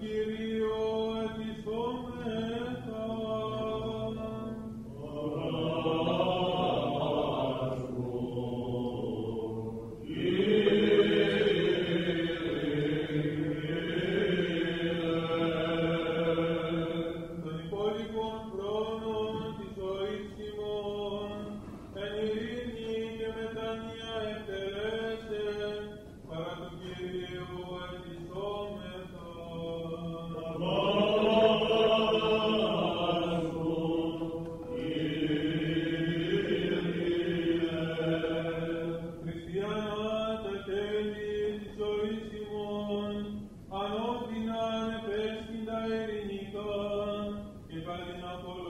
hearing. everybody in our